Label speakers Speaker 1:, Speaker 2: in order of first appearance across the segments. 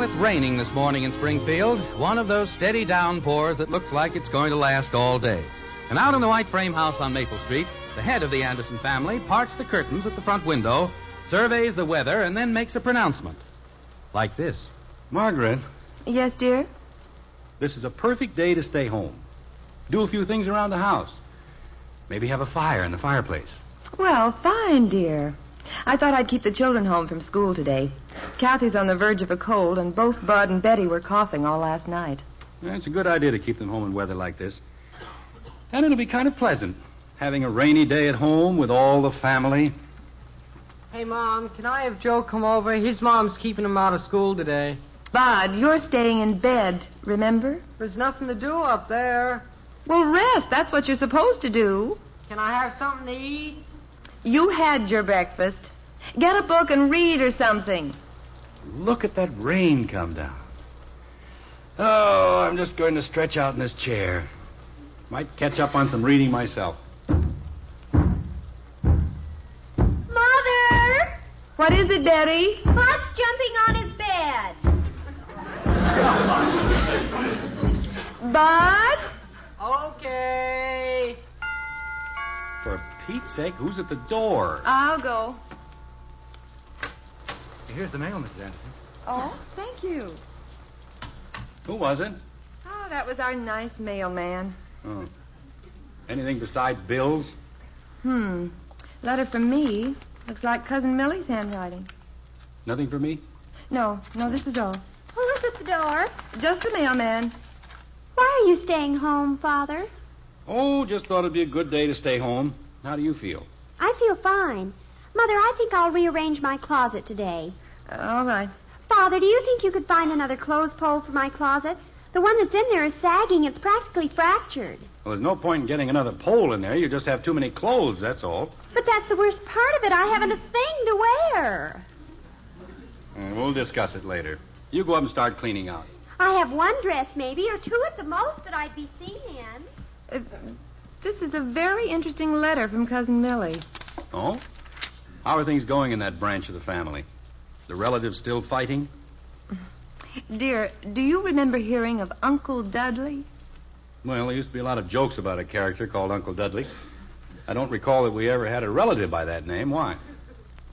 Speaker 1: Well, it's raining this morning in Springfield. One of those steady downpours that looks like it's going to last all day. And out in the white frame house on Maple Street, the head of the Anderson family parts the curtains at the front window, surveys the weather, and then makes a pronouncement. Like this.
Speaker 2: Margaret,
Speaker 3: Yes, dear?
Speaker 2: this is a perfect day to stay home. Do a few things around the house. Maybe have a fire in the fireplace.
Speaker 3: Well, fine, dear. I thought I'd keep the children home from school today. Kathy's on the verge of a cold, and both Bud and Betty were coughing all last night.
Speaker 2: Yeah, it's a good idea to keep them home in weather like this. And it'll be kind of pleasant, having a rainy day at home with all the family.
Speaker 4: Hey, Mom, can I have Joe come over? His mom's keeping him out of school today.
Speaker 3: Bud, you're staying in bed, remember?
Speaker 4: There's nothing to do up there.
Speaker 3: Well, rest. That's what you're supposed to do.
Speaker 4: Can I have something to eat?
Speaker 3: You had your breakfast. Get a book and read or something.
Speaker 2: Look at that rain come down. Oh, I'm just going to stretch out in this chair. Might catch up on some reading myself.
Speaker 5: Mother!
Speaker 3: What is it, Betty?
Speaker 5: Bud's jumping on his bed.
Speaker 3: Bud?
Speaker 4: Okay.
Speaker 2: For Pete's sake, who's at the door?
Speaker 3: I'll go.
Speaker 2: Here's the mail, Mrs. Anderson.
Speaker 3: Oh, thank you.
Speaker 2: Who was it?
Speaker 3: Oh, that was our nice mailman.
Speaker 2: Oh. Anything besides bills?
Speaker 3: Hmm. Letter from me. Looks like Cousin Millie's handwriting.
Speaker 2: Nothing for me?
Speaker 3: No, no, this is all.
Speaker 5: Who's at the door?
Speaker 3: Just the mailman.
Speaker 5: Why are you staying home, Father?
Speaker 2: Oh, just thought it'd be a good day to stay home. How do you feel?
Speaker 5: I feel fine. Mother, I think I'll rearrange my closet today.
Speaker 3: Uh, all right.
Speaker 5: Father, do you think you could find another clothes pole for my closet? The one that's in there is sagging. It's practically fractured.
Speaker 2: Well, there's no point in getting another pole in there. You just have too many clothes, that's all.
Speaker 5: But that's the worst part of it. I haven't a thing to wear.
Speaker 2: Uh, we'll discuss it later. You go up and start cleaning out.
Speaker 5: I have one dress, maybe, or two at the most that I'd be seen in.
Speaker 3: Uh, this is a very interesting letter from Cousin Millie.
Speaker 2: Oh? How are things going in that branch of the family? The relatives still fighting?
Speaker 3: Dear, do you remember hearing of Uncle Dudley?
Speaker 2: Well, there used to be a lot of jokes about a character called Uncle Dudley. I don't recall that we ever had a relative by that name. Why?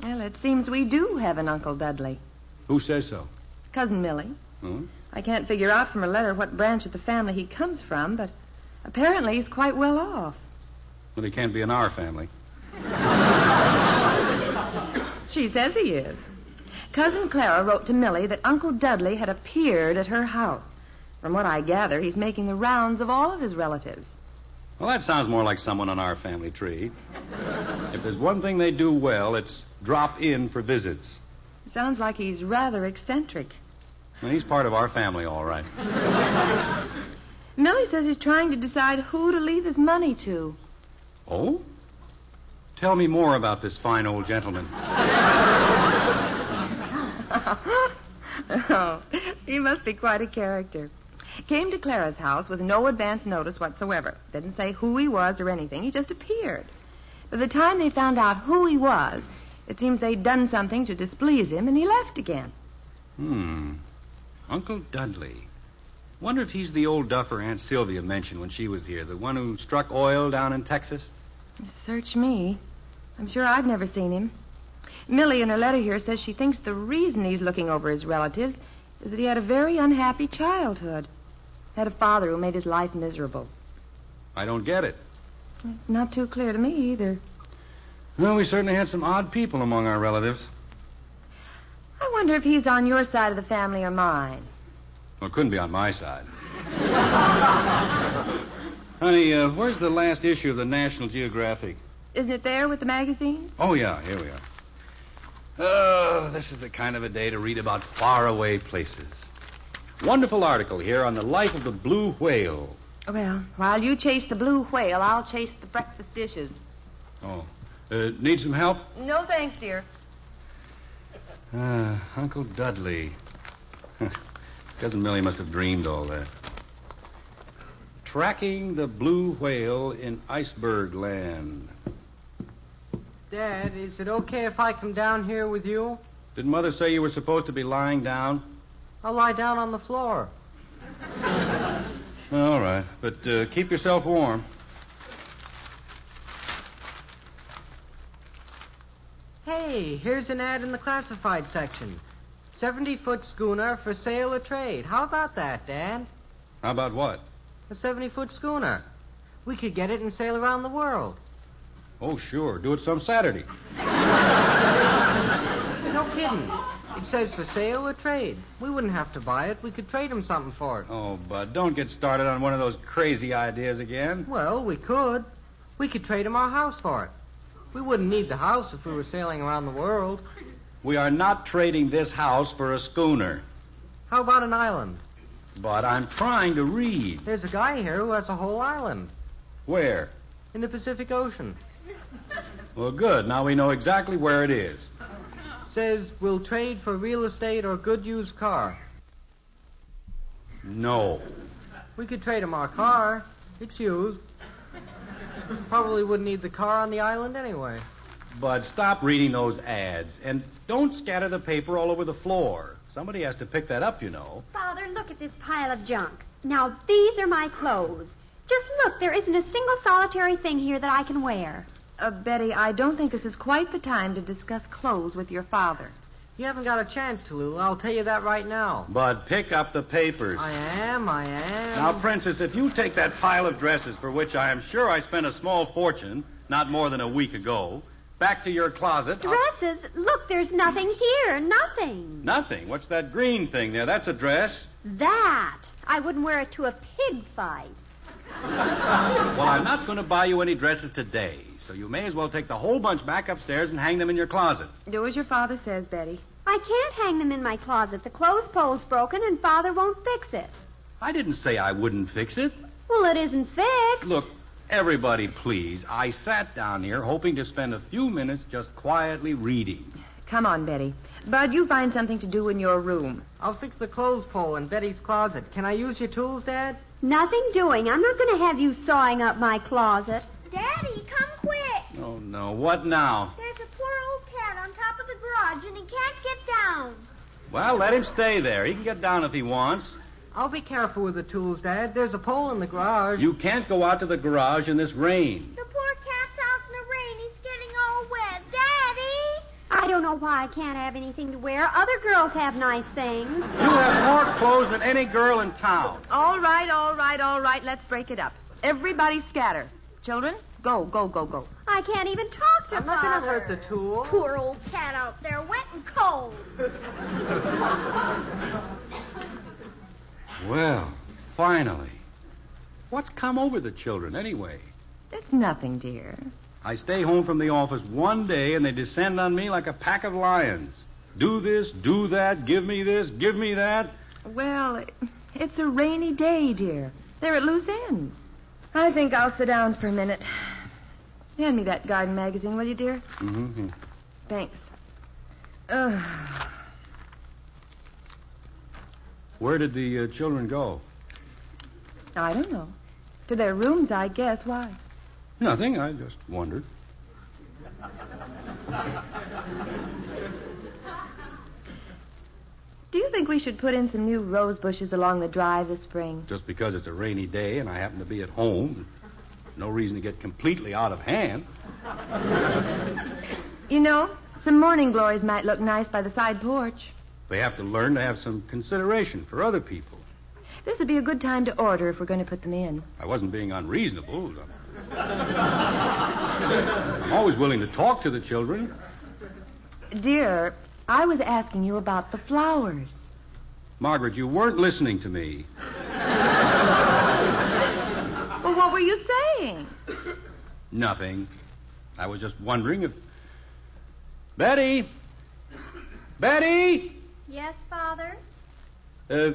Speaker 3: Well, it seems we do have an Uncle Dudley.
Speaker 2: Who says so?
Speaker 3: Cousin Millie.
Speaker 2: Hmm?
Speaker 3: I can't figure out from her letter what branch of the family he comes from, but apparently he's quite well off.
Speaker 2: Well, he can't be in our family.
Speaker 3: She says he is. Cousin Clara wrote to Millie that Uncle Dudley had appeared at her house. From what I gather, he's making the rounds of all of his relatives.
Speaker 2: Well, that sounds more like someone on our family tree. if there's one thing they do well, it's drop in for visits.
Speaker 3: Sounds like he's rather eccentric.
Speaker 2: Well, he's part of our family, all right.
Speaker 3: Millie says he's trying to decide who to leave his money to.
Speaker 2: Oh? Tell me more about this fine old gentleman.
Speaker 3: oh, he must be quite a character. Came to Clara's house with no advance notice whatsoever. Didn't say who he was or anything. He just appeared. By the time they found out who he was, it seems they'd done something to displease him, and he left again.
Speaker 2: Hmm. Uncle Dudley. Wonder if he's the old duffer Aunt Sylvia mentioned when she was here, the one who struck oil down in Texas?
Speaker 3: Search me. I'm sure I've never seen him. Millie, in her letter here, says she thinks the reason he's looking over his relatives is that he had a very unhappy childhood. Had a father who made his life miserable.
Speaker 2: I don't get it.
Speaker 3: Not too clear to me either.
Speaker 2: Well, we certainly had some odd people among our relatives.
Speaker 3: I wonder if he's on your side of the family or mine.
Speaker 2: Well, it couldn't be on my side. Honey, uh, where's the last issue of the National Geographic?
Speaker 3: Isn't it there with the magazine?
Speaker 2: Oh, yeah, here we are. Oh, this is the kind of a day to read about faraway places. Wonderful article here on the life of the blue whale.
Speaker 3: Well, while you chase the blue whale, I'll chase the breakfast dishes.
Speaker 2: Oh. Uh, need some help?
Speaker 3: No thanks, dear.
Speaker 2: Uh, Uncle Dudley. Cousin Millie must have dreamed all that. Tracking the blue whale in iceberg land.
Speaker 4: Dad, is it okay if I come down here with you?
Speaker 2: Did Mother say you were supposed to be lying down?
Speaker 4: I'll lie down on the floor.
Speaker 2: All right, but uh, keep yourself warm.
Speaker 4: Hey, here's an ad in the classified section. 70 foot schooner for sale or trade. How about that, Dad?
Speaker 2: How about what?
Speaker 4: A 70 foot schooner. We could get it and sail around the world.
Speaker 2: Oh, sure. Do it some Saturday.
Speaker 4: No kidding. It says for sale or trade. We wouldn't have to buy it. We could trade him something for it.
Speaker 2: Oh, Bud, don't get started on one of those crazy ideas again.
Speaker 4: Well, we could. We could trade him our house for it. We wouldn't need the house if we were sailing around the world.
Speaker 2: We are not trading this house for a schooner.
Speaker 4: How about an island?
Speaker 2: But I'm trying to read.
Speaker 4: There's a guy here who has a whole island
Speaker 2: Where?
Speaker 4: in the Pacific Ocean.
Speaker 2: Well, good. Now we know exactly where it is.
Speaker 4: Says we'll trade for real estate or good used car.
Speaker 2: No.
Speaker 4: We could trade him our car. It's used. Probably wouldn't need the car on the island anyway.
Speaker 2: Bud, stop reading those ads. And don't scatter the paper all over the floor. Somebody has to pick that up, you know.
Speaker 5: Father, look at this pile of junk. Now, these are my clothes. Just look, there isn't a single solitary thing here that I can wear.
Speaker 3: Uh, Betty, I don't think this is quite the time to discuss clothes with your father.
Speaker 4: You haven't got a chance to, Lulu. I'll tell you that right now.
Speaker 2: Bud, pick up the papers.
Speaker 4: I am, I am.
Speaker 2: Now, Princess, if you take that pile of dresses for which I am sure I spent a small fortune not more than a week ago, back to your closet. I'll-
Speaker 5: Dresses? Look, there's nothing here. Nothing.
Speaker 2: Nothing. What's that green thing there? That's a dress.
Speaker 5: That. I wouldn't wear it to a pig fight.
Speaker 2: Well, I'm not going to buy you any dresses today, so you may as well take the whole bunch back upstairs and hang them in your closet.
Speaker 3: Do as your father says, Betty.
Speaker 5: I can't hang them in my closet. The clothes pole's broken and Father won't fix it.
Speaker 2: I didn't say I wouldn't fix it.
Speaker 5: Well, it isn't fixed.
Speaker 2: Look, everybody, please. I sat down here hoping to spend a few minutes just quietly reading.
Speaker 3: Come on, Betty. Bud, you find something to do in your room.
Speaker 4: I'll fix the clothes pole in Betty's closet. Can I use your tools, Dad?
Speaker 5: Nothing doing. I'm not going to have you sawing up my closet. Daddy, come quick.
Speaker 2: Oh, no. What now?
Speaker 5: There's a poor old cat on top of the garage, and he can't get down.
Speaker 2: Well, let him stay there. He can get down if he wants.
Speaker 4: I'll be careful with the tools, Dad. There's a pole in the garage.
Speaker 2: You can't go out to the garage in this rain.
Speaker 5: The poor cat's out in the rain. He's getting all wet. Daddy! I don't know why I can't have anything to wear. Other girls have nice things.
Speaker 2: You have more clothes than any girl in town.
Speaker 3: All right, all right, all right. Let's break it up. Everybody scatter. Children, go, go, go, go.
Speaker 5: I can't even talk to
Speaker 4: I'm not going to hurt the tool.
Speaker 5: Poor old cat out there, wet and cold.
Speaker 2: Well, finally. What's come over the children, anyway?
Speaker 3: It's nothing, dear.
Speaker 2: I stay home from the office one day and they descend on me like a pack of lions. Do this, do that, give me this, give me that.
Speaker 3: Well, it's a rainy day, dear. They're at loose ends. I think I'll sit down for a minute. Hand me that garden magazine, will you, dear?
Speaker 2: Mm-hmm.
Speaker 3: Thanks. Ugh.
Speaker 2: Where did the uh, children go?
Speaker 3: I don't know. To their rooms, I guess. Why?
Speaker 2: Nothing. I just wondered.
Speaker 3: Do you think we should put in some new rose bushes along the drive this spring?
Speaker 2: Just because it's a rainy day and I happen to be at home, no reason to get completely out of hand.
Speaker 3: You know, some morning glories might look nice by the side porch.
Speaker 2: They have to learn to have some consideration for other people.
Speaker 3: This would be a good time to order if we're going to put them in.
Speaker 2: I wasn't being unreasonable. I'm always willing to talk to the children.
Speaker 3: Dear, I was asking you about the flowers.
Speaker 2: Margaret, you weren't listening to me.
Speaker 3: Well, what were you saying?
Speaker 2: Nothing. I was just wondering if. Betty! Betty!
Speaker 5: Yes, Father?
Speaker 2: Uh,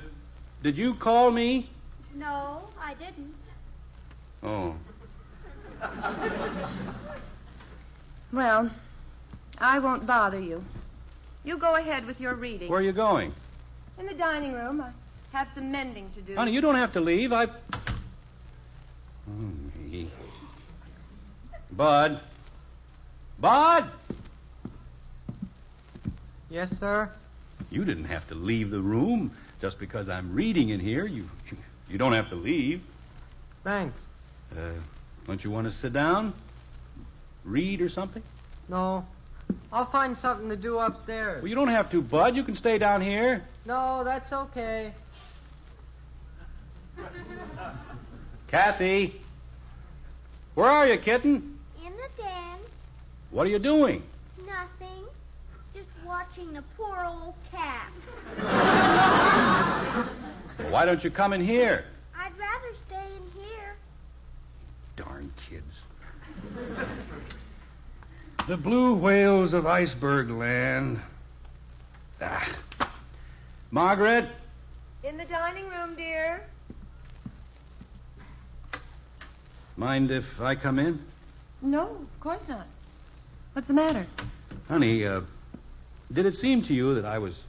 Speaker 2: did you call me?
Speaker 5: No, I didn't.
Speaker 2: Oh.
Speaker 3: Well, I won't bother you. You go ahead with your reading.
Speaker 2: Where are you going?
Speaker 3: In the dining room. I have some mending to do.
Speaker 2: Honey, you don't have to leave. I. Oh, me. Bud. Bud!
Speaker 4: Yes, sir.
Speaker 2: You didn't have to leave the room. just because I'm reading in here, you you don't have to leave.
Speaker 4: Thanks.
Speaker 2: Uh, don't you want to sit down? Read or something?
Speaker 4: No. I'll find something to do upstairs.
Speaker 2: Well, you don't have to, Bud. You can stay down here.
Speaker 4: No, that's okay.
Speaker 2: Kathy. Where are you, kitten?
Speaker 5: In the den.
Speaker 2: What are you doing?
Speaker 5: Nothing. Just watching the poor old cat.
Speaker 2: Well, why don't you come in here?
Speaker 5: I'd rather stay in here.
Speaker 2: Darn kids. the blue whales of iceberg land. Ah. Margaret,
Speaker 3: In the dining room, dear.
Speaker 2: mind if I come in?
Speaker 3: No, of course not. What's the matter?
Speaker 2: Honey, uh, did it seem to you that I was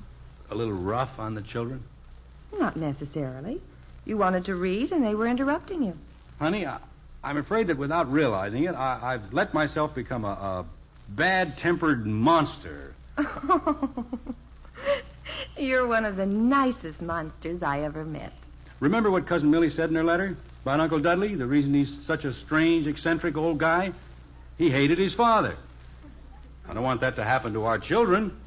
Speaker 2: a little rough on the children?
Speaker 3: Not necessarily. You wanted to read, and they were interrupting you.
Speaker 2: Honey, I, I'm afraid that without realizing it, I, I've let myself become a, a bad tempered monster.
Speaker 3: You're one of the nicest monsters I ever met.
Speaker 2: Remember what Cousin Millie said in her letter about Uncle Dudley? The reason he's such a strange, eccentric old guy? He hated his father. I don't want that to happen to our children.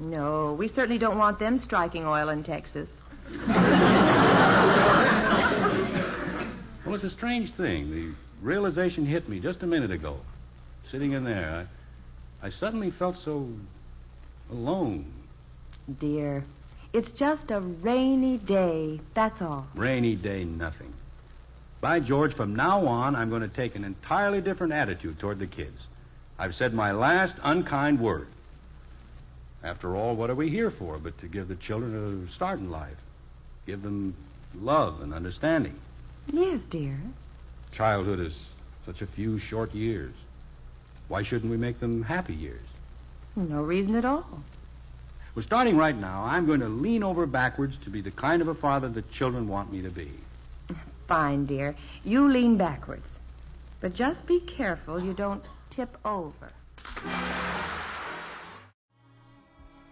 Speaker 3: No, we certainly don't want them striking oil in Texas.
Speaker 2: Well, it's a strange thing. The realization hit me just a minute ago. Sitting in there, I, I suddenly felt so alone.
Speaker 3: Dear, it's just a rainy day, that's all.
Speaker 2: Rainy day, nothing. By George, from now on, I'm going to take an entirely different attitude toward the kids. I've said my last unkind word. After all, what are we here for but to give the children a start in life? Give them love and understanding.
Speaker 3: Yes, dear.
Speaker 2: Childhood is such a few short years. Why shouldn't we make them happy years?
Speaker 3: No reason at all.
Speaker 2: Well, starting right now, I'm going to lean over backwards to be the kind of a father the children want me to be.
Speaker 3: Fine, dear. You lean backwards. But just be careful you don't tip over.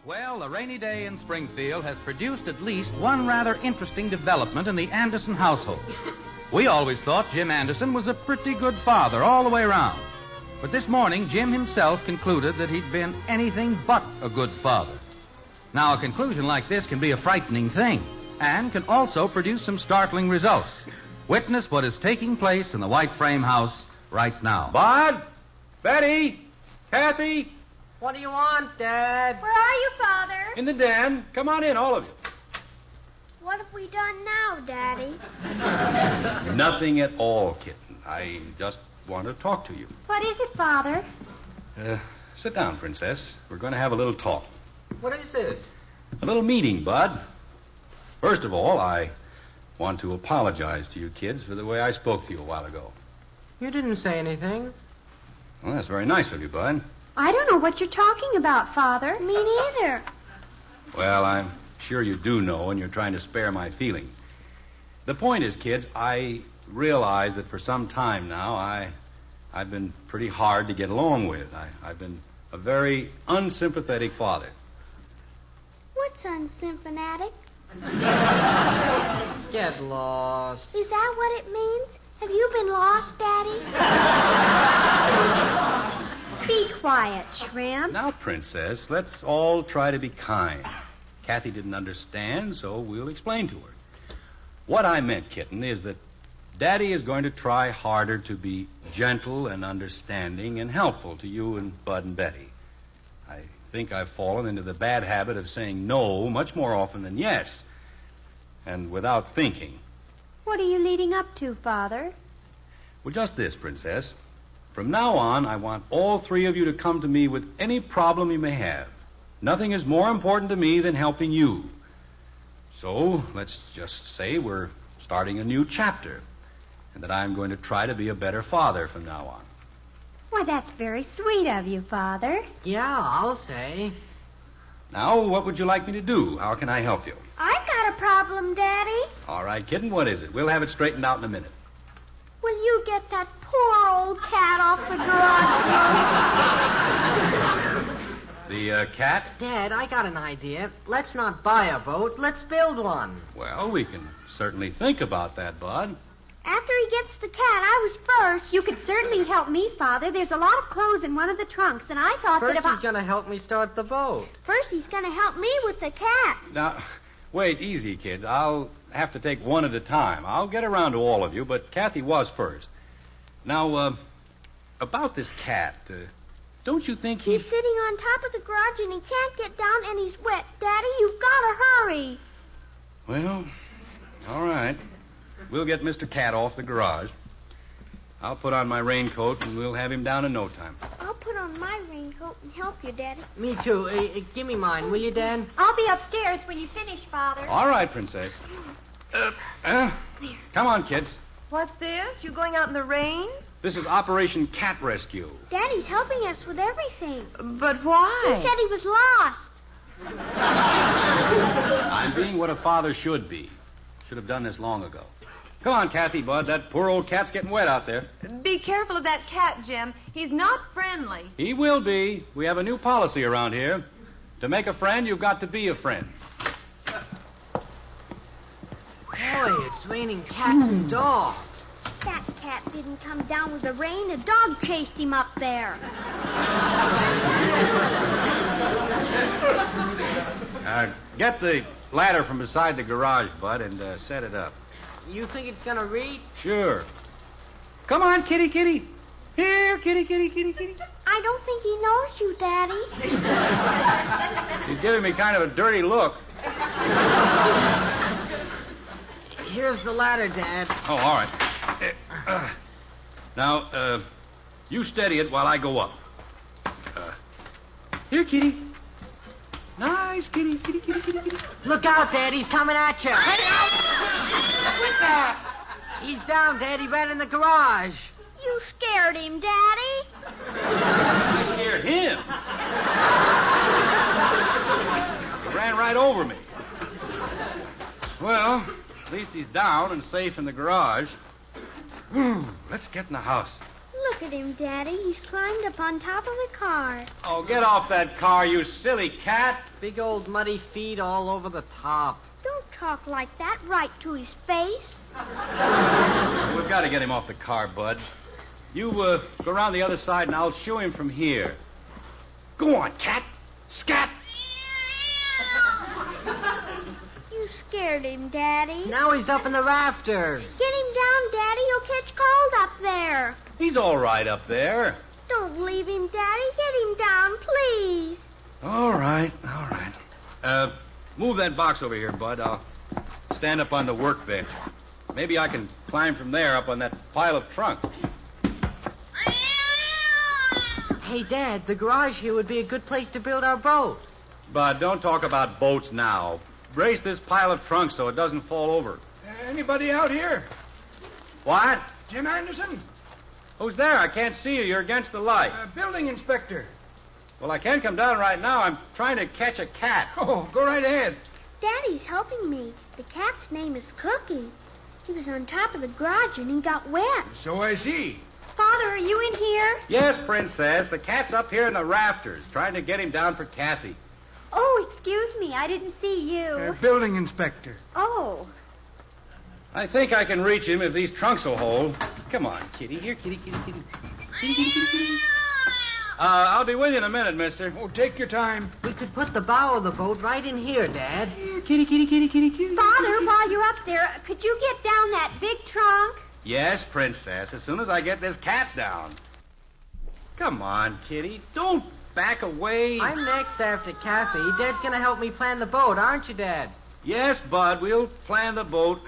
Speaker 1: Well, a rainy day in Springfield has produced at least one rather interesting development in the Anderson household. We always thought Jim Anderson was a pretty good father all the way around. But this morning, Jim himself concluded that he'd been anything but a good father. Now, a conclusion like this can be a frightening thing and can also produce some startling results. Witness what is taking place in the white frame house right now.
Speaker 2: Bud? Betty? Kathy?
Speaker 4: What do you want, Dad?
Speaker 5: Where are you, Father?
Speaker 2: In the den. Come on in, all of you.
Speaker 5: What have we done now, Daddy?
Speaker 2: Nothing at all, kitten. I just want to talk to you.
Speaker 5: What is it, Father?
Speaker 2: Uh, sit down, Princess. We're going to have a little talk.
Speaker 4: What is this?
Speaker 2: A little meeting, Bud. First of all, I want to apologize to you kids for the way I spoke to you a while ago.
Speaker 4: You didn't say anything.
Speaker 2: Well, that's very nice of you, Bud.
Speaker 5: I don't know what you're talking about, Father. Me neither.
Speaker 2: Well, I'm sure you do know, and you're trying to spare my feelings. The point is, kids, I realize that for some time now I, I've been pretty hard to get along with. I, I've been a very unsympathetic father.
Speaker 5: What's unsympathetic?
Speaker 4: Get lost.
Speaker 5: Is that what it means? Have you been lost, Daddy? Be quiet, Shrimp.
Speaker 2: Now, Princess, let's all try to be kind. Kathy didn't understand, so we'll explain to her. What I meant, kitten, is that Daddy is going to try harder to be gentle and understanding and helpful to you and Bud and Betty. I think I've fallen into the bad habit of saying no much more often than yes, and without thinking.
Speaker 5: What are you leading up to, Father?
Speaker 2: Well, just this, Princess. From now on, I want all three of you to come to me with any problem you may have. Nothing is more important to me than helping you. So, let's just say we're starting a new chapter, and that I'm going to try to be a better father from now on.
Speaker 5: Why, that's very sweet of you, Father.
Speaker 4: Yeah, I'll say.
Speaker 2: Now, what would you like me to do? How can I help you?
Speaker 5: I've got a problem, Daddy.
Speaker 2: All right, kitten, what is it? We'll have it straightened out in a minute.
Speaker 5: Will you get that poor old cat off the garage
Speaker 2: The uh, Cat?
Speaker 4: Dad, I got an idea. Let's not buy a boat. Let's build one.
Speaker 2: Well, we can certainly think about that, Bud.
Speaker 5: After he gets the cat, I was first.
Speaker 6: You could certainly help me, Father. There's a lot of clothes in one of the trunks, and I thought
Speaker 4: First,
Speaker 6: that if
Speaker 4: he's
Speaker 6: I...
Speaker 4: going to help me start the boat.
Speaker 5: First, he's going to help me with the cat.
Speaker 2: Now, wait, easy, kids. I'll have to take one at a time. I'll get around to all of you, but Kathy was first. Now, uh, about this cat, uh, don't you think he.
Speaker 5: He's sitting on top of the garage and he can't get down and he's wet. Daddy, you've got to hurry.
Speaker 2: Well, all right. We'll get Mr. Cat off the garage. I'll put on my raincoat and we'll have him down in no time.
Speaker 5: I'll put on my raincoat and help you, Daddy.
Speaker 4: Me too. Uh, uh, give me mine, will you, Dad?
Speaker 6: I'll be upstairs when you finish, Father.
Speaker 2: All right, Princess. Uh, uh, come on, kids.
Speaker 3: What's this? You going out in the rain?
Speaker 2: This is Operation Cat Rescue.
Speaker 5: Daddy's helping us with everything.
Speaker 3: But why?
Speaker 5: He said he was lost.
Speaker 2: I'm being what a father should be. Should have done this long ago. Come on, Kathy, Bud. That poor old cat's getting wet out there.
Speaker 3: Be careful of that cat, Jim. He's not friendly.
Speaker 2: He will be. We have a new policy around here. To make a friend, you've got to be a friend.
Speaker 4: Boy, it's raining cats and dogs.
Speaker 5: That cat didn't come down with the rain. A dog chased him up there.
Speaker 2: Uh, get the ladder from beside the garage, Bud, and uh, set it up.
Speaker 4: You think it's going to read?
Speaker 2: Sure. Come on, kitty, kitty. Here, kitty, kitty, kitty, kitty.
Speaker 5: I don't think he knows you, Daddy.
Speaker 2: He's giving me kind of a dirty look.
Speaker 4: Here's the ladder, Dad.
Speaker 2: Oh, all right. Uh, uh, now, uh, you steady it while I go up. Uh, here, kitty. Nice, kitty, kitty, kitty, kitty, kitty.
Speaker 4: Look out, Dad. He's coming at you. Quit that. He's down, Dad. He ran in the garage.
Speaker 5: You scared him, Daddy.
Speaker 2: I scared him. He ran right over me. Well, at least he's down and safe in the garage. Let's get in the house.
Speaker 5: Look at him, Daddy. He's climbed up on top of the car.
Speaker 2: Oh, get off that car, you silly cat.
Speaker 4: Big old muddy feet all over the top.
Speaker 5: Don't talk like that right to his face.
Speaker 2: We've got to get him off the car, Bud. You uh, go around the other side and I'll shoo him from here. Go on, cat. Scat.
Speaker 5: You scared him, Daddy.
Speaker 4: Now he's up in the rafters.
Speaker 5: Get him down, Daddy. He'll catch cold up there.
Speaker 2: He's all right up there.
Speaker 5: Don't leave him, Daddy. Get him down, please.
Speaker 2: All right, all right. Uh, move that box over here, Bud. I'll stand up on the workbench. Maybe I can climb from there up on that pile of trunk.
Speaker 4: Hey, Dad, the garage here would be a good place to build our boat.
Speaker 2: Bud, don't talk about boats now. Brace this pile of trunks so it doesn't fall over.
Speaker 7: Anybody out here?
Speaker 2: What?
Speaker 7: Jim Anderson?
Speaker 2: Who's there? I can't see you. You're against the light.
Speaker 7: Uh, building inspector.
Speaker 2: Well, I can't come down right now. I'm trying to catch a cat.
Speaker 7: Oh, go right ahead.
Speaker 5: Daddy's helping me. The cat's name is Cookie. He was on top of the garage and he got wet.
Speaker 7: So I see.
Speaker 6: Father, are you in here?
Speaker 2: Yes, Princess. The cat's up here in the rafters, trying to get him down for Kathy.
Speaker 6: Oh, excuse me. I didn't see you.
Speaker 7: Uh, building inspector.
Speaker 6: Oh.
Speaker 2: I think I can reach him if these trunks will hold. Come on, kitty. Here, kitty, kitty, kitty. Kitty, kitty, kitty, kitty. Uh, I'll be with you in a minute, mister.
Speaker 7: Oh, take your time.
Speaker 4: We could put the bow of the boat right in here, Dad.
Speaker 2: Kitty, kitty, kitty, kitty, kitty.
Speaker 6: Father, while you're up there, could you get down that big trunk?
Speaker 2: Yes, Princess, as soon as I get this cat down. Come on, kitty. Don't back away.
Speaker 4: I'm next after Kathy. Dad's going to help me plan the boat, aren't you, Dad?
Speaker 2: Yes, Bud, we'll plan the boat.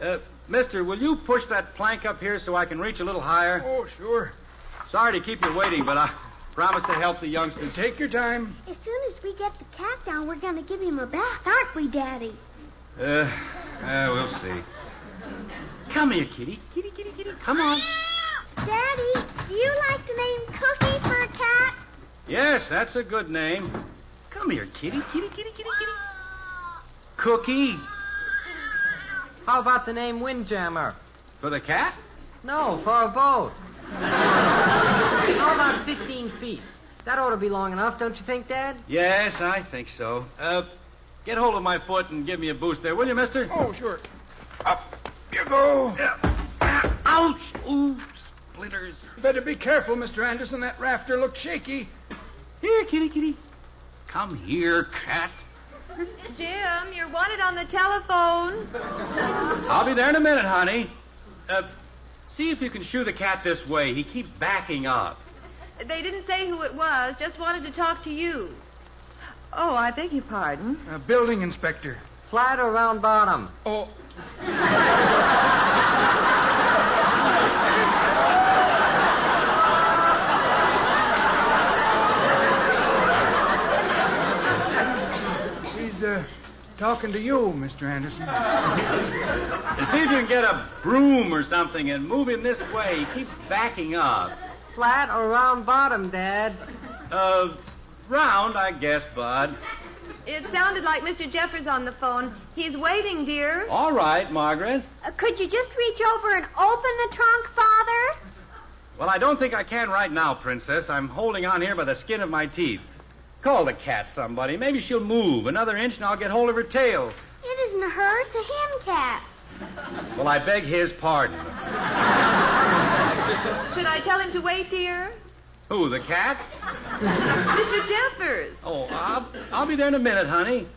Speaker 2: Uh, mister, will you push that plank up here so I can reach a little higher?
Speaker 7: Oh, sure.
Speaker 2: Sorry to keep you waiting, but I promised to help the youngsters.
Speaker 7: Take your time.
Speaker 5: As soon as we get the cat down, we're going to give him a bath, aren't we, Daddy?
Speaker 2: Uh, uh, we'll see. Come here, kitty. Kitty, kitty, kitty. Come on.
Speaker 5: Daddy, do you like the name Cookie for a cat?
Speaker 2: Yes, that's a good name. Come here, kitty. Kitty, kitty, kitty, kitty. Cookie.
Speaker 4: How about the name Windjammer?
Speaker 2: For the cat?
Speaker 4: No, for a boat. How about 15 feet? That ought to be long enough, don't you think, Dad?
Speaker 2: Yes, I think so. Uh, get hold of my foot and give me a boost there, will you, mister?
Speaker 7: Oh, sure. Up you go. Yeah.
Speaker 2: Ouch! Ooh, splinters.
Speaker 7: Better be careful, Mr. Anderson. That rafter looks shaky.
Speaker 2: Here, kitty, kitty. Come here, cat.
Speaker 3: Jim, you're wanted on the telephone.
Speaker 2: I'll be there in a minute, honey. Uh, see if you can shoo the cat this way. He keeps backing up.
Speaker 3: They didn't say who it was, just wanted to talk to you. Oh, I beg your pardon.
Speaker 7: Uh, building inspector.
Speaker 4: Flat or round bottom?
Speaker 7: Oh, he's uh, talking to you, Mr. Anderson.
Speaker 2: And see if you can get a broom or something and move him this way. He keeps backing up.
Speaker 4: Flat or round bottom, Dad?
Speaker 2: Uh, round, I guess, Bud.
Speaker 3: It sounded like Mr. Jeffers on the phone. He's waiting, dear.
Speaker 2: All right, Margaret.
Speaker 5: Uh, could you just reach over and open the trunk, Father?
Speaker 2: Well, I don't think I can right now, Princess. I'm holding on here by the skin of my teeth. Call the cat, somebody. Maybe she'll move another inch and I'll get hold of her tail.
Speaker 5: It isn't her, it's a him cat.
Speaker 2: Well, I beg his pardon.
Speaker 3: Should I tell him to wait, dear?
Speaker 2: Who, the cat?
Speaker 3: Mr. Jeffers.
Speaker 2: Oh, I'll, I'll be there in a minute, honey.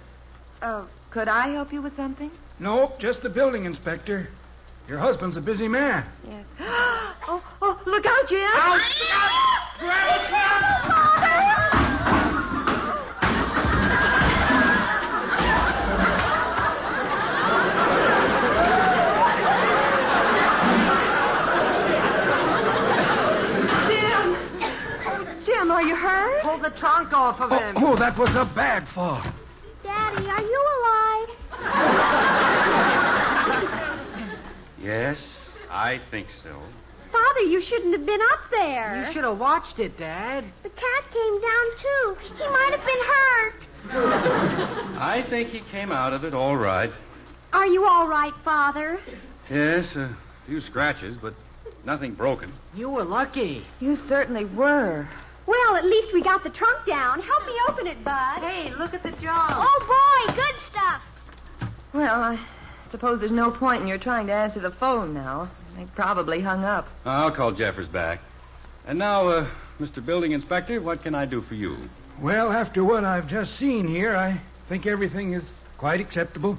Speaker 3: Oh, could I help you with something?
Speaker 7: Nope, just the building inspector. Your husband's a busy man.
Speaker 3: Yes. oh, oh, look out, Jim. Out, out. Jim. You
Speaker 4: the trunk off of
Speaker 7: Oh,
Speaker 4: him.
Speaker 7: oh, that was a bad fall.
Speaker 5: Daddy, are you alive?
Speaker 2: Yes, I think so.
Speaker 5: Father, you shouldn't have been up there.
Speaker 4: You should have watched it, Dad.
Speaker 5: The cat came down, too. He might have been hurt.
Speaker 2: I think he came out of it all right.
Speaker 5: Are you all right, Father?
Speaker 2: Yes, a few scratches, but nothing broken.
Speaker 4: You were lucky.
Speaker 3: You certainly were.
Speaker 5: Well, at least we got the trunk down. Help me open it, Bud.
Speaker 4: Hey, look at the job.
Speaker 5: Oh, boy, good stuff.
Speaker 3: Well, I suppose there's no point in your trying to answer the phone now. They probably hung up.
Speaker 2: I'll call Jeffers back. And now, uh, Mr. Building Inspector, what can I do for you?
Speaker 7: Well, after what I've just seen here, I think everything is quite acceptable.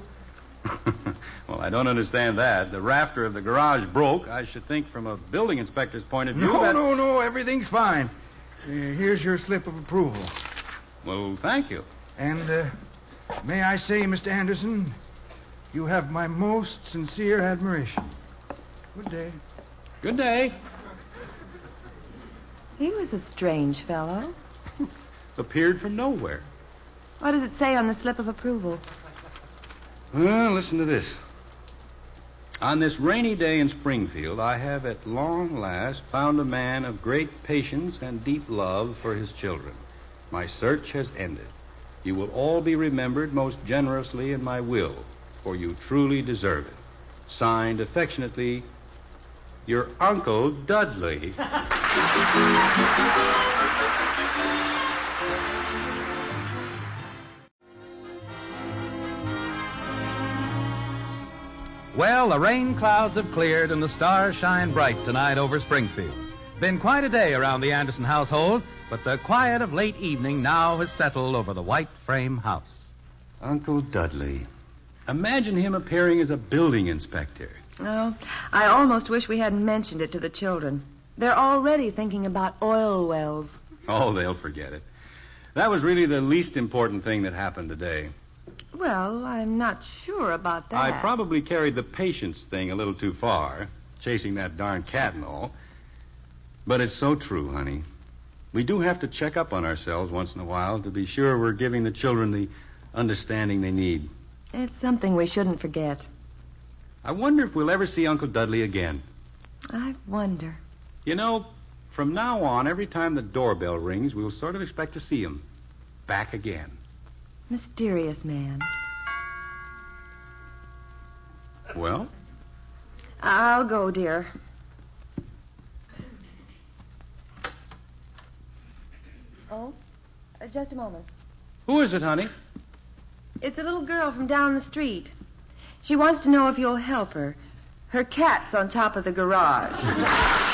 Speaker 2: well, I don't understand that. The rafter of the garage broke. I should think, from a building inspector's point of view,
Speaker 7: No,
Speaker 2: that...
Speaker 7: no, no, everything's fine. Uh, here's your slip of approval.
Speaker 2: Well, thank you.
Speaker 7: And uh, may I say, Mr. Anderson, you have my most sincere admiration. Good day.
Speaker 2: Good day.
Speaker 3: He was a strange fellow.
Speaker 2: Appeared from nowhere.
Speaker 3: What does it say on the slip of approval?
Speaker 2: Well, listen to this. On this rainy day in Springfield, I have at long last found a man of great patience and deep love for his children. My search has ended. You will all be remembered most generously in my will, for you truly deserve it. Signed affectionately, your Uncle Dudley.
Speaker 1: Well, the rain clouds have cleared and the stars shine bright tonight over Springfield. Been quite a day around the Anderson household, but the quiet of late evening now has settled over the white frame house.
Speaker 2: Uncle Dudley. Imagine him appearing as a building inspector.
Speaker 3: Oh, I almost wish we hadn't mentioned it to the children. They're already thinking about oil wells.
Speaker 2: Oh, they'll forget it. That was really the least important thing that happened today.
Speaker 3: Well, I'm not sure about that.
Speaker 2: I probably carried the patience thing a little too far, chasing that darn cat and all. But it's so true, honey. We do have to check up on ourselves once in a while to be sure we're giving the children the understanding they need.
Speaker 3: It's something we shouldn't forget.
Speaker 2: I wonder if we'll ever see Uncle Dudley again.
Speaker 3: I wonder.
Speaker 2: You know, from now on, every time the doorbell rings, we'll sort of expect to see him back again.
Speaker 3: Mysterious man.
Speaker 2: Well,
Speaker 3: I'll go, dear. Oh? Uh, just a moment.
Speaker 2: Who is it, honey?
Speaker 3: It's a little girl from down the street. She wants to know if you'll help her. Her cat's on top of the garage.